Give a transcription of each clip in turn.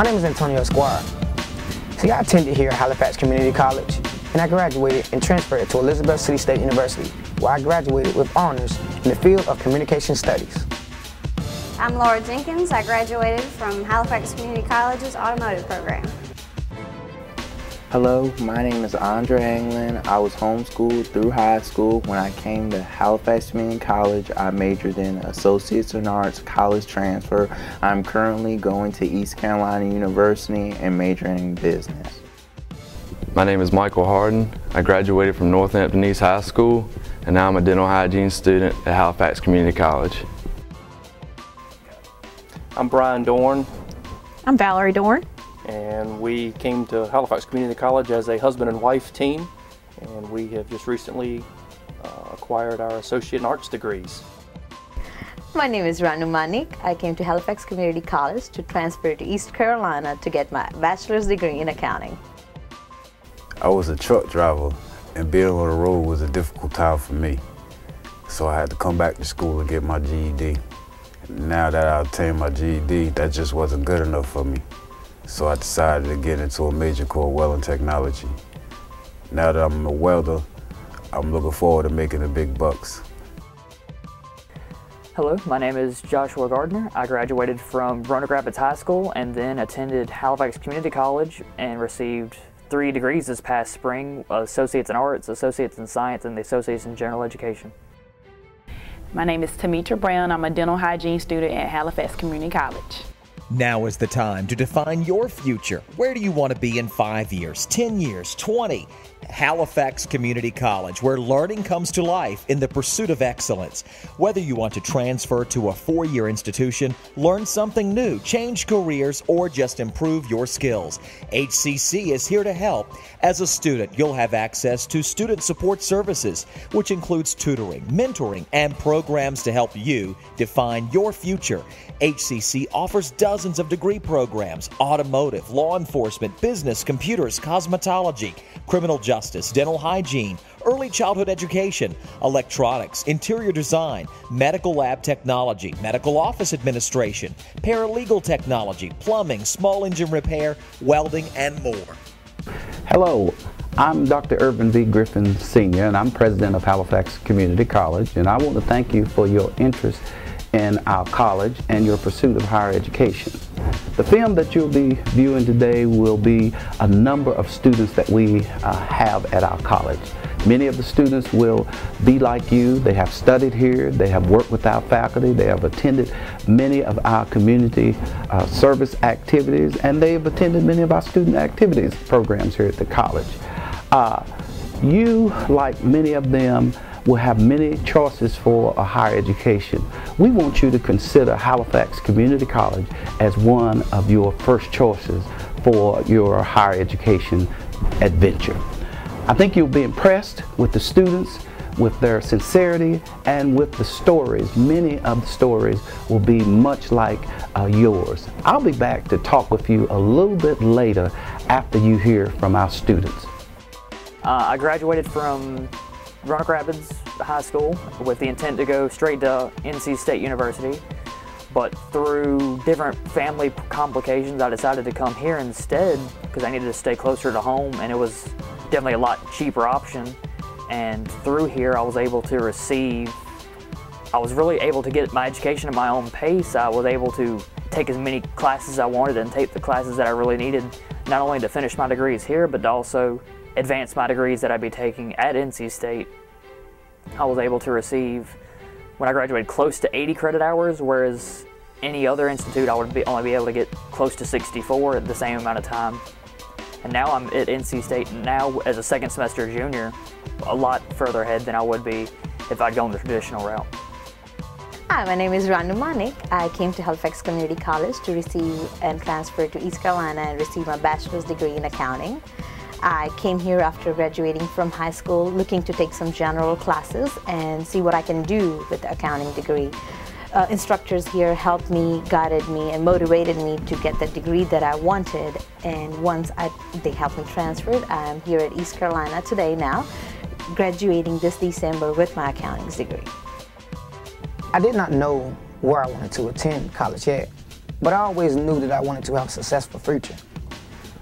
My name is Antonio Esquire. See, I attended here at Halifax Community College, and I graduated and transferred to Elizabeth City State University, where I graduated with honors in the field of communication studies. I'm Laura Jenkins. I graduated from Halifax Community College's automotive program. Hello, my name is Andre Anglin. I was homeschooled through high school. When I came to Halifax Community College, I majored in Associates in Arts College Transfer. I'm currently going to East Carolina University and majoring in business. My name is Michael Harden. I graduated from Northampton East High School and now I'm a dental hygiene student at Halifax Community College. I'm Brian Dorn. I'm Valerie Dorn and we came to Halifax Community College as a husband and wife team and we have just recently uh, acquired our associate in arts degrees. My name is Ranu Manik. I came to Halifax Community College to transfer to East Carolina to get my bachelor's degree in accounting. I was a truck driver and being on the road was a difficult time for me. So I had to come back to school and get my GED. Now that I obtained my GED, that just wasn't good enough for me. So I decided to get into a major called welding technology. Now that I'm a welder, I'm looking forward to making the big bucks. Hello, my name is Joshua Gardner. I graduated from Roanoke Rapids High School and then attended Halifax Community College and received three degrees this past spring, Associates in Arts, Associates in Science, and the Associates in General Education. My name is Tamitra Brown. I'm a dental hygiene student at Halifax Community College. Now is the time to define your future. Where do you want to be in five years, 10 years, 20? Halifax Community College, where learning comes to life in the pursuit of excellence. Whether you want to transfer to a four year institution, learn something new, change careers, or just improve your skills, HCC is here to help. As a student, you'll have access to student support services, which includes tutoring, mentoring, and programs to help you define your future. HCC offers dozens of degree programs automotive, law enforcement, business, computers, cosmetology, criminal justice, dental hygiene, early childhood education, electronics, interior design, medical lab technology, medical office administration, paralegal technology, plumbing, small engine repair, welding, and more. Hello, I'm Dr. Ervin V. Griffin Sr., and I'm president of Halifax Community College, and I want to thank you for your interest in our college and your pursuit of higher education. The film that you'll be viewing today will be a number of students that we uh, have at our college. Many of the students will be like you. They have studied here, they have worked with our faculty, they have attended many of our community uh, service activities, and they have attended many of our student activities programs here at the college. Uh, you, like many of them, will have many choices for a higher education. We want you to consider Halifax Community College as one of your first choices for your higher education adventure. I think you'll be impressed with the students, with their sincerity, and with the stories. Many of the stories will be much like uh, yours. I'll be back to talk with you a little bit later after you hear from our students. Uh, I graduated from Roanoke Rapids High School with the intent to go straight to NC State University. But through different family complications, I decided to come here instead because I needed to stay closer to home and it was definitely a lot cheaper option. And through here, I was able to receive, I was really able to get my education at my own pace. I was able to take as many classes as I wanted and take the classes that I really needed, not only to finish my degrees here, but also advance my degrees that I'd be taking at NC State. I was able to receive, when I graduated, close to 80 credit hours, whereas any other institute I would be, only be able to get close to 64 at the same amount of time. And now I'm at NC State now as a second semester junior, a lot further ahead than I would be if I'd gone the traditional route. Hi, my name is Ranu Manik. I came to Halifax Community College to receive and transfer to East Carolina and receive my bachelor's degree in accounting. I came here after graduating from high school looking to take some general classes and see what I can do with the accounting degree. Uh, instructors here helped me, guided me, and motivated me to get the degree that I wanted. And once I, they helped me transfer I'm here at East Carolina today now, graduating this December with my accounting degree. I did not know where I wanted to attend college yet, But I always knew that I wanted to have a successful future.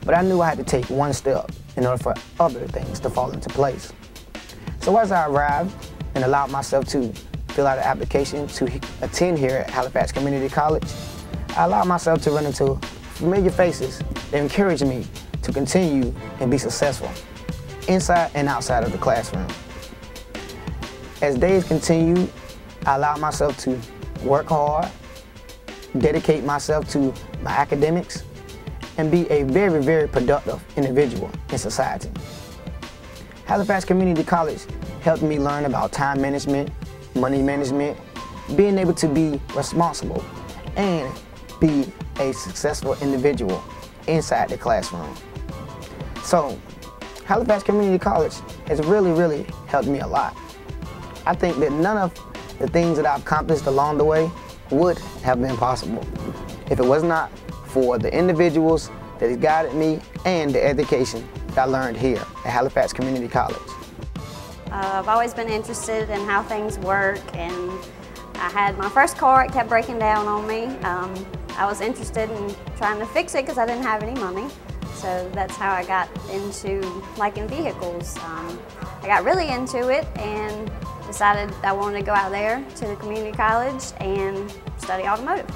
But I knew I had to take one step in order for other things to fall into place. So as I arrived and allowed myself to fill out an application to attend here at Halifax Community College, I allowed myself to run into familiar faces that encouraged me to continue and be successful inside and outside of the classroom. As days continued, I allowed myself to work hard, dedicate myself to my academics, and be a very, very productive individual in society. Halifax Community College helped me learn about time management, money management, being able to be responsible, and be a successful individual inside the classroom. So, Halifax Community College has really, really helped me a lot. I think that none of the things that I've accomplished along the way would have been possible if it was not for the individuals that guided me and the education that I learned here at Halifax Community College. Uh, I've always been interested in how things work and I had my first car, it kept breaking down on me. Um, I was interested in trying to fix it because I didn't have any money. So that's how I got into liking vehicles. Um, I got really into it and decided I wanted to go out there to the community college and study automotive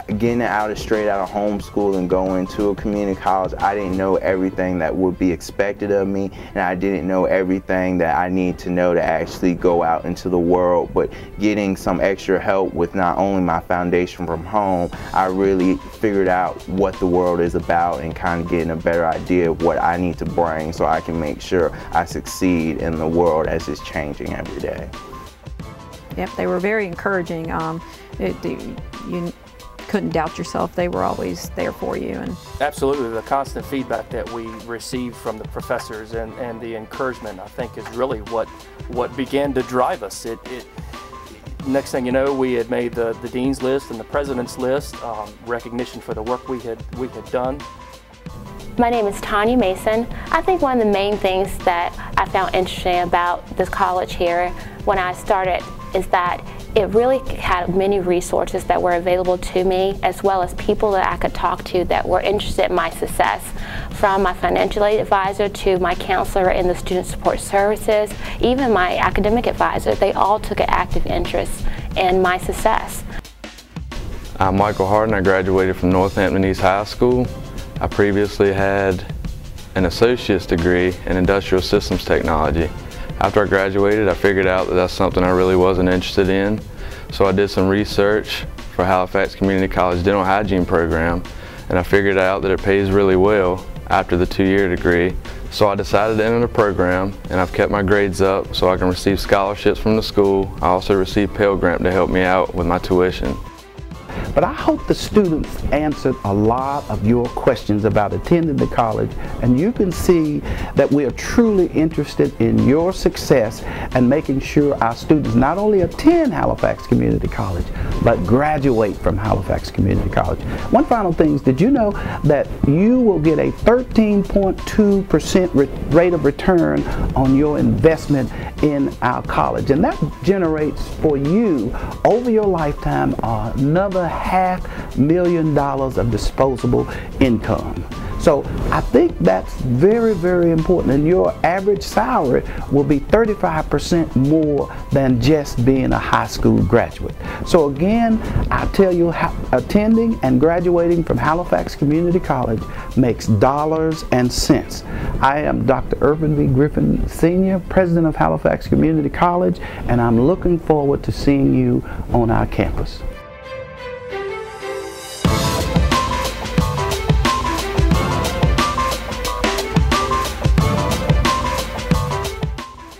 getting out of straight out of homeschool and going to a community college, I didn't know everything that would be expected of me, and I didn't know everything that I need to know to actually go out into the world. But getting some extra help with not only my foundation from home, I really figured out what the world is about and kind of getting a better idea of what I need to bring so I can make sure I succeed in the world as it's changing every day. Yep, they were very encouraging. Um, it, you, couldn't doubt yourself. They were always there for you. And Absolutely. The constant feedback that we received from the professors and, and the encouragement, I think, is really what what began to drive us. It, it next thing you know, we had made the, the dean's list and the president's list, um, recognition for the work we had we had done. My name is Tanya Mason. I think one of the main things that I found interesting about this college here when I started is that it really had many resources that were available to me as well as people that I could talk to that were interested in my success from my financial aid advisor to my counselor in the student support services even my academic advisor they all took an active interest in my success. I'm Michael Harden. I graduated from Northampton East High School. I previously had an associate's degree in industrial systems technology. After I graduated, I figured out that that's something I really wasn't interested in. So I did some research for Halifax Community College Dental Hygiene Program, and I figured out that it pays really well after the two-year degree. So I decided to enter the program, and I've kept my grades up so I can receive scholarships from the school. I also received Pell Grant to help me out with my tuition. But I hope the students answered a lot of your questions about attending the college and you can see that we are truly interested in your success and making sure our students not only attend Halifax Community College but graduate from Halifax Community College. One final thing is, did you know that you will get a 13.2% rate of return on your investment in our college and that generates for you over your lifetime another half million dollars of disposable income. So I think that's very, very important. And your average salary will be 35% more than just being a high school graduate. So again, I tell you, attending and graduating from Halifax Community College makes dollars and cents. I am Dr. Ervin V. Griffin, Senior, President of Halifax Community College, and I'm looking forward to seeing you on our campus.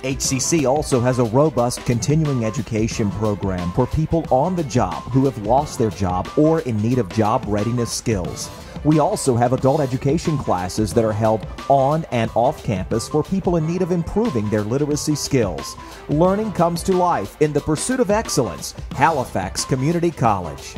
HCC also has a robust continuing education program for people on the job who have lost their job or in need of job readiness skills. We also have adult education classes that are held on and off campus for people in need of improving their literacy skills. Learning comes to life in the pursuit of excellence, Halifax Community College.